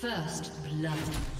First blood.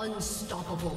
Unstoppable.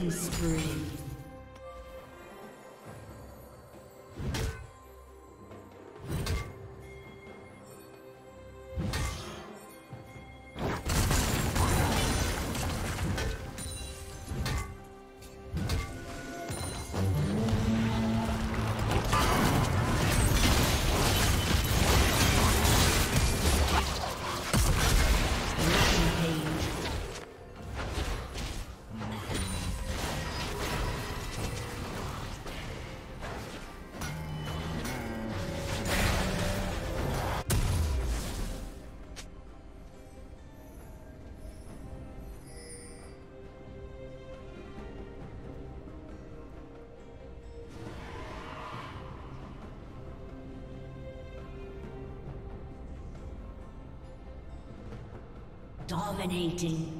Killing spree. Dominating.